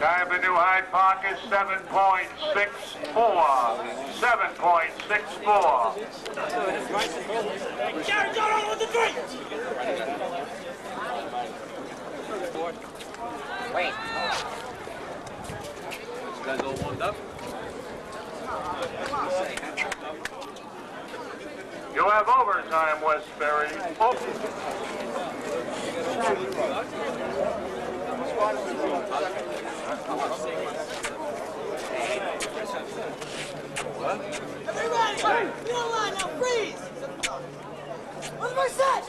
Time for New Hyde Park is 7.64. 7.64. Gary, go on with the drink! Wait. You guys all warmed up? You have overtime, Westbury. Oh, Everybody, get in line now, freeze! What's my set?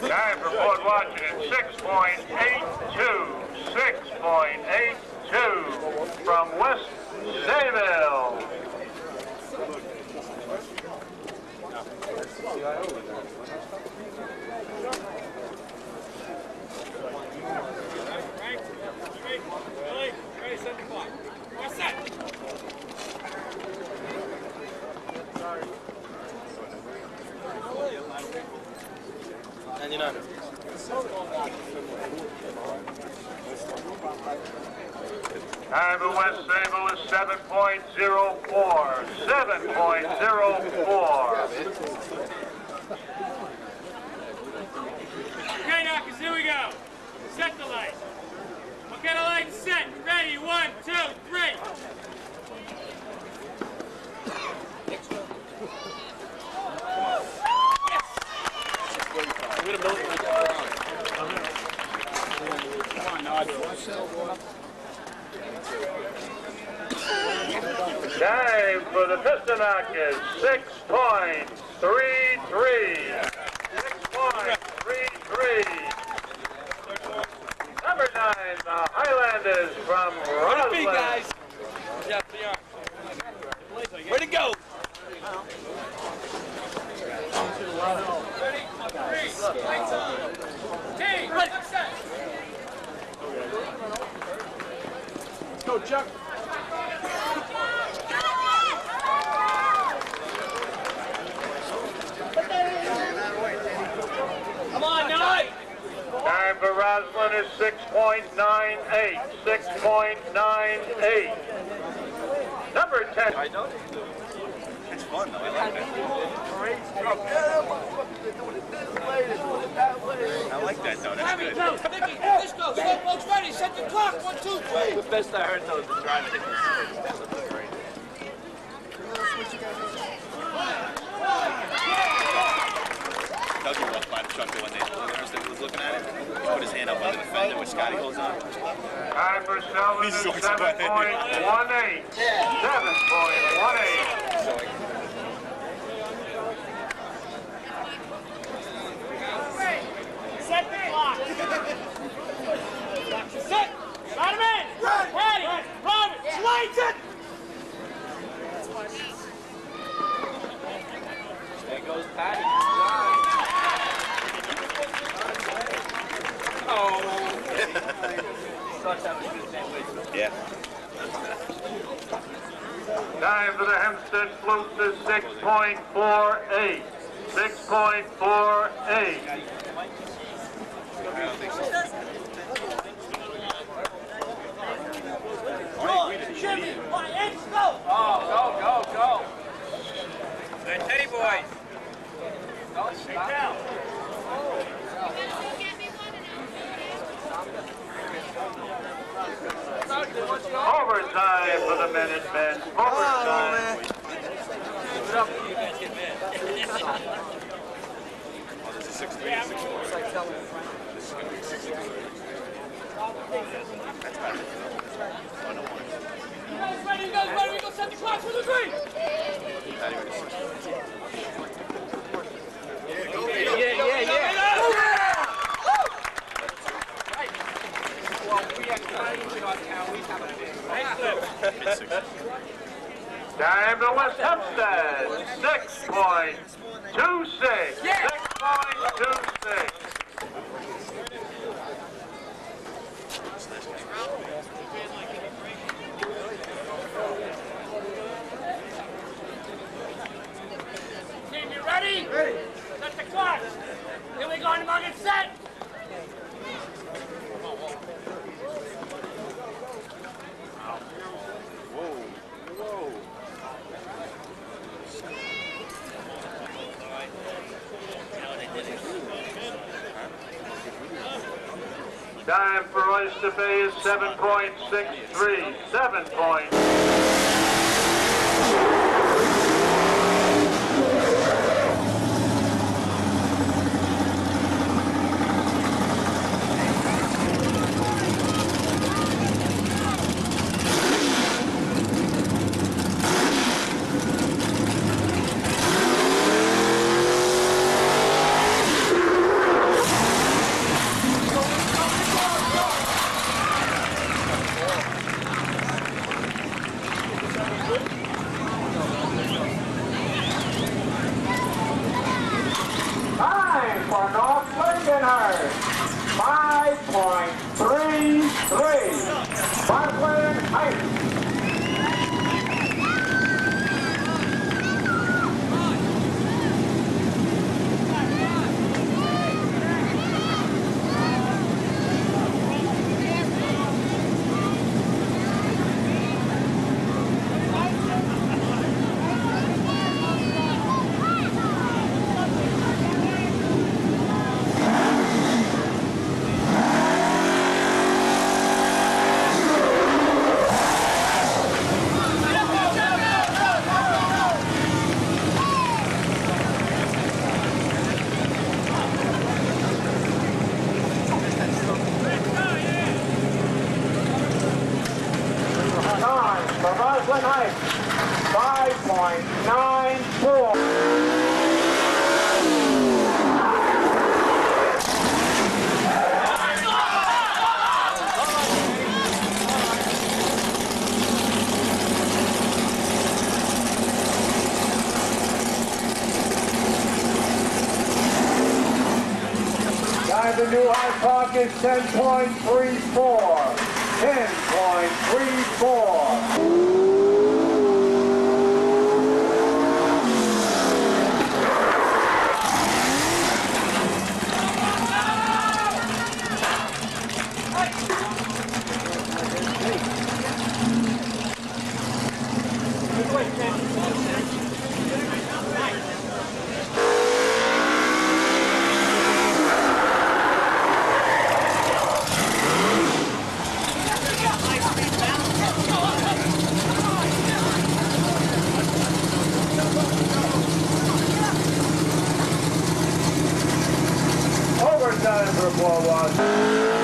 Time for Port Washington, 6.82. 6.82 from West Sayville for West Sayville is 7.04. 7.04. Okay, Knockers, here we go. Set the light. Okay, the light set. Ready? One, two, three. Time for the Piston is 6.33. 6.33. Number nine, the Highlanders from Be Roslyn. guys. Yeah, they are. Way to go. Team, set. Go, Chuck. Come on, nine. Time for Roslyn is 6.98. 6.98. Number 10. I know. It's fun though. I like that. I like that though. That's good. go! Vicky, let's! Slow folks ready, set the clock! One, two, three! The best I heard though is the driving. That was great. Dougie walked by the truck the one day. Was looking at it. He put his hand up under the fender, which Scotty holds on. Time for Selden is These sorts 7.18. of- 7.18. Set the clock. Set. Spider-Man. Patty. Robert. Slayton. There goes Patty. Yeah. Time for the Hempstead Flutes is 6.48. 6.48. Boy. Time for Oyster Bay is 7.63. 7 point. Guy the New Hyde Park, 10.34. 10.34. Niagara ball was.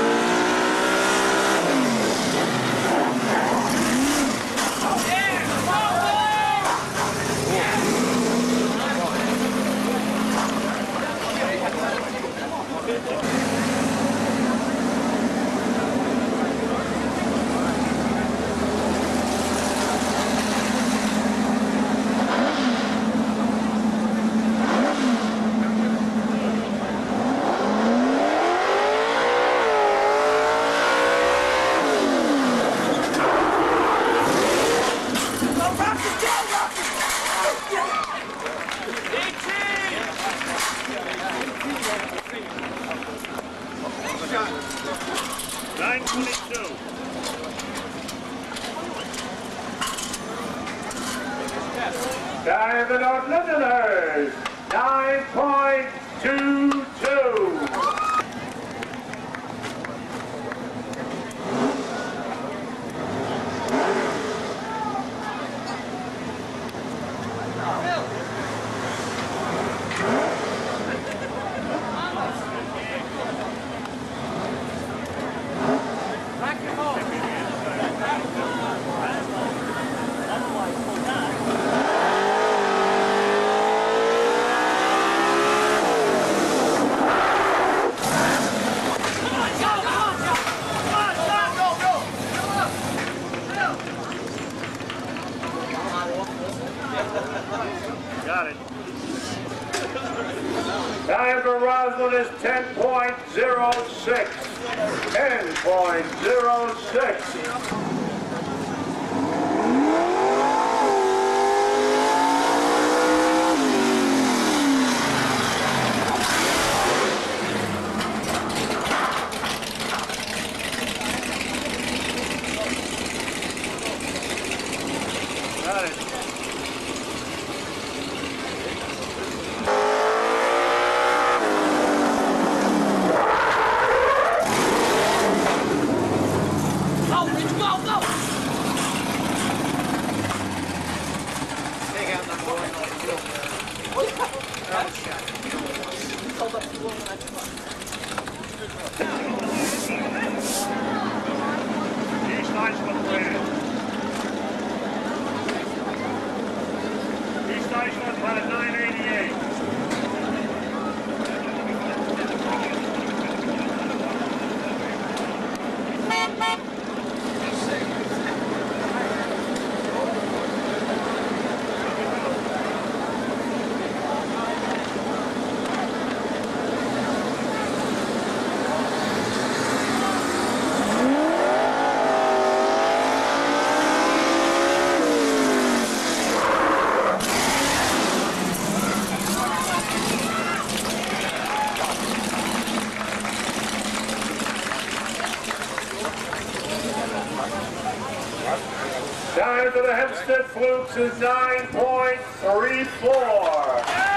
Hempstead Flukes is 9.34.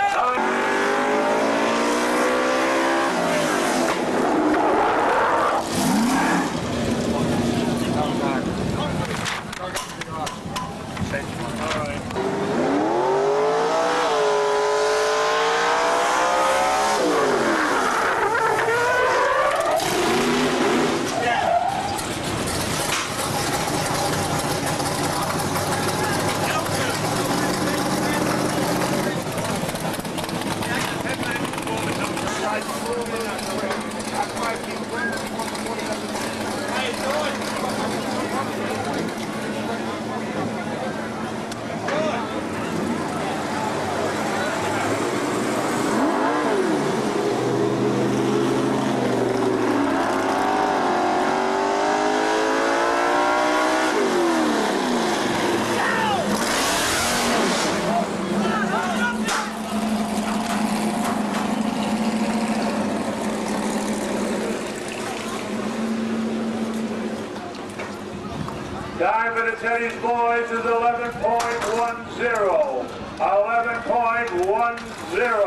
Nine- For boys is 11.10. 11.10.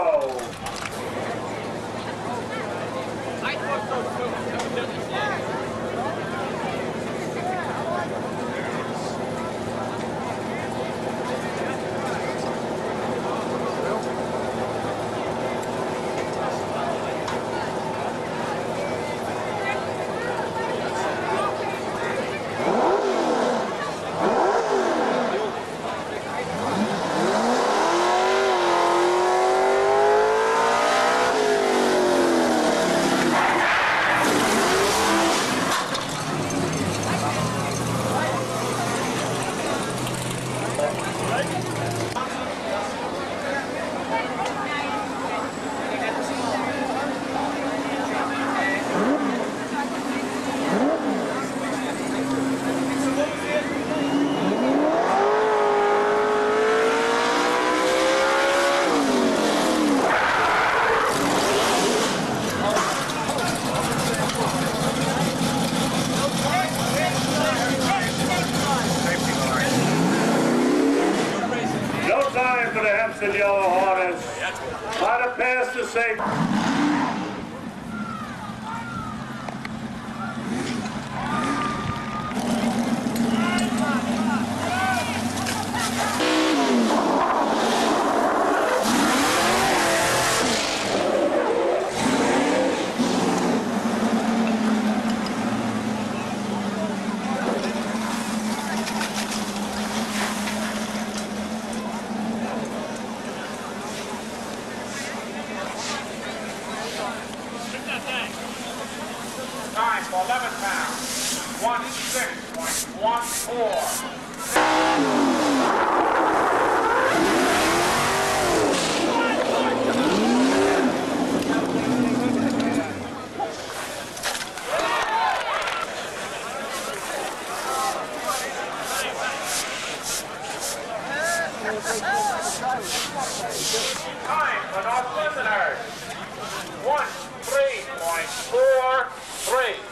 four, three.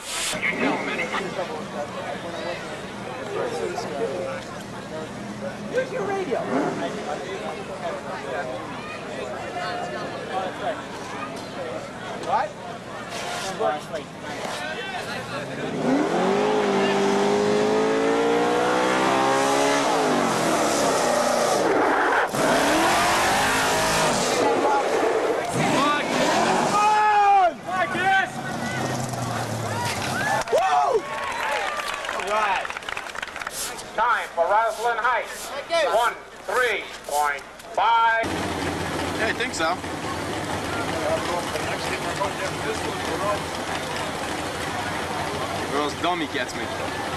Think so. Else Dummy gets me.